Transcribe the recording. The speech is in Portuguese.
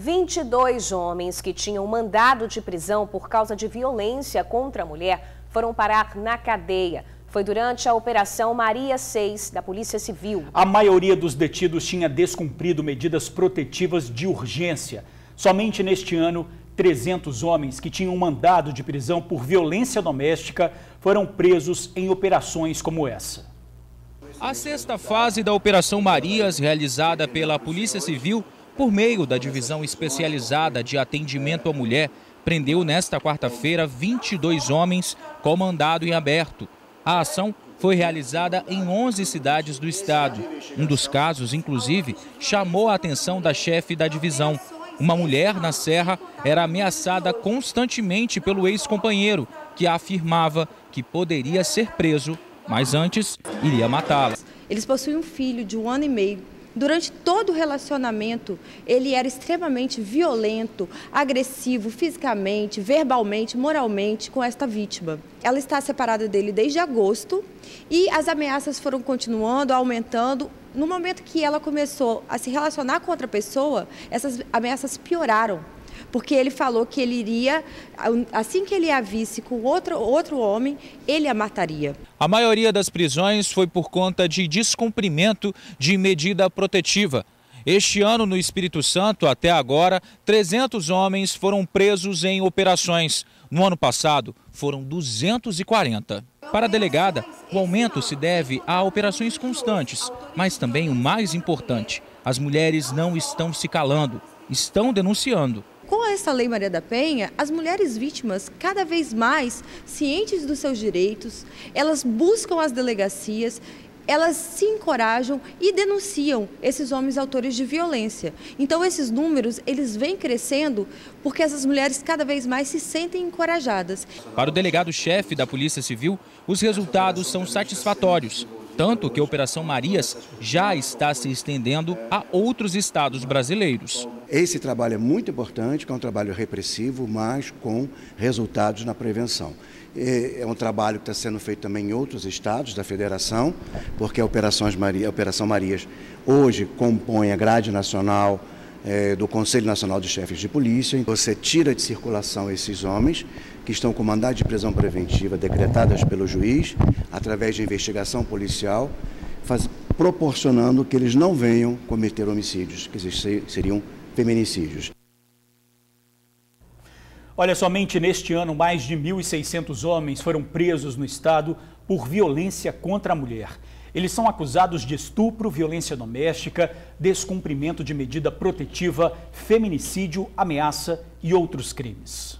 22 homens que tinham mandado de prisão por causa de violência contra a mulher foram parar na cadeia. Foi durante a Operação Maria 6 da Polícia Civil. A maioria dos detidos tinha descumprido medidas protetivas de urgência. Somente neste ano, 300 homens que tinham mandado de prisão por violência doméstica foram presos em operações como essa. A sexta fase da Operação Marias, realizada pela Polícia Civil por meio da Divisão Especializada de Atendimento à Mulher, prendeu nesta quarta-feira 22 homens com mandado em aberto. A ação foi realizada em 11 cidades do estado. Um dos casos, inclusive, chamou a atenção da chefe da divisão. Uma mulher na Serra era ameaçada constantemente pelo ex-companheiro, que afirmava que poderia ser preso, mas antes iria matá-la. Eles possuem um filho de um ano e meio Durante todo o relacionamento, ele era extremamente violento, agressivo fisicamente, verbalmente, moralmente com esta vítima. Ela está separada dele desde agosto e as ameaças foram continuando, aumentando. No momento que ela começou a se relacionar com outra pessoa, essas ameaças pioraram porque ele falou que ele iria, assim que ele a visse com outro, outro homem, ele a mataria. A maioria das prisões foi por conta de descumprimento de medida protetiva. Este ano, no Espírito Santo, até agora, 300 homens foram presos em operações. No ano passado, foram 240. Para a delegada, o aumento se deve a operações constantes, mas também o mais importante: as mulheres não estão se calando, estão denunciando. Com essa Lei Maria da Penha, as mulheres vítimas, cada vez mais cientes dos seus direitos, elas buscam as delegacias elas se encorajam e denunciam esses homens autores de violência. Então esses números, eles vêm crescendo porque essas mulheres cada vez mais se sentem encorajadas. Para o delegado-chefe da Polícia Civil, os resultados são satisfatórios. Tanto que a Operação Marias já está se estendendo a outros estados brasileiros. Esse trabalho é muito importante, que é um trabalho repressivo, mas com resultados na prevenção. É um trabalho que está sendo feito também em outros estados da federação, porque a, a Operação Marias hoje compõe a grade nacional é, do Conselho Nacional de Chefes de Polícia. Você tira de circulação esses homens que estão com mandado de prisão preventiva decretadas pelo juiz, através de investigação policial, faz, proporcionando que eles não venham cometer homicídios, que seriam feminicídios. Olha, somente neste ano, mais de 1.600 homens foram presos no estado por violência contra a mulher. Eles são acusados de estupro, violência doméstica, descumprimento de medida protetiva, feminicídio, ameaça e outros crimes.